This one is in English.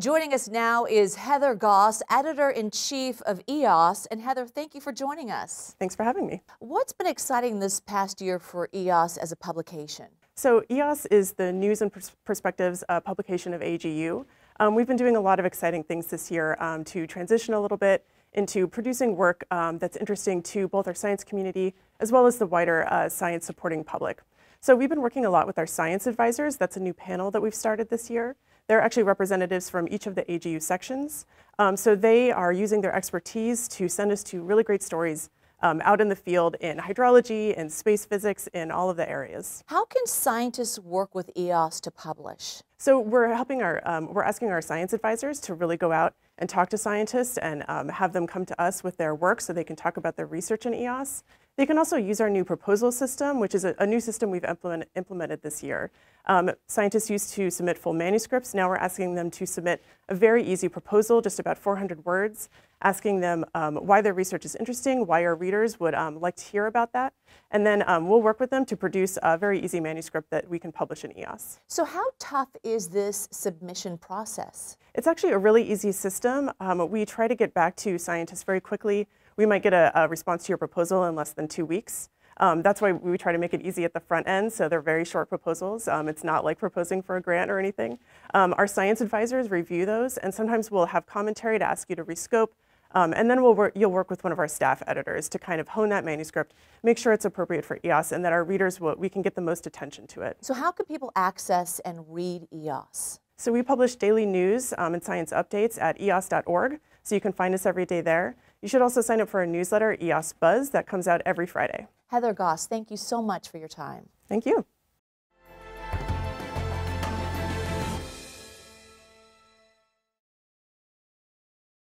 Joining us now is Heather Goss, editor in chief of EOS. And Heather, thank you for joining us. Thanks for having me. What's been exciting this past year for EOS as a publication? So, EOS is the News and Perspectives uh, publication of AGU. Um, we've been doing a lot of exciting things this year um, to transition a little bit into producing work um, that's interesting to both our science community as well as the wider uh, science supporting public. So, we've been working a lot with our science advisors. That's a new panel that we've started this year. They're actually representatives from each of the AGU sections. Um, so they are using their expertise to send us to really great stories um, out in the field in hydrology and space physics in all of the areas. How can scientists work with EOS to publish? So we're helping our, um, we're asking our science advisors to really go out and talk to scientists and um, have them come to us with their work so they can talk about their research in EOS. They can also use our new proposal system, which is a, a new system we've implement, implemented this year. Um, scientists used to submit full manuscripts. Now we're asking them to submit a very easy proposal, just about 400 words, asking them um, why their research is interesting, why our readers would um, like to hear about that. And then um, we'll work with them to produce a very easy manuscript that we can publish in EOS. So how tough is this submission process? It's actually a really easy system. Um, we try to get back to scientists very quickly we might get a, a response to your proposal in less than two weeks. Um, that's why we try to make it easy at the front end, so they're very short proposals. Um, it's not like proposing for a grant or anything. Um, our science advisors review those, and sometimes we'll have commentary to ask you to rescope, um, and then we'll work, you'll work with one of our staff editors to kind of hone that manuscript, make sure it's appropriate for EOS, and that our readers will, we can get the most attention to it. So how can people access and read EOS? So we publish daily news um, and science updates at eos.org, so you can find us every day there. You should also sign up for our newsletter, EOS Buzz, that comes out every Friday. Heather Goss, thank you so much for your time. Thank you.